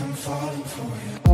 come falling for you.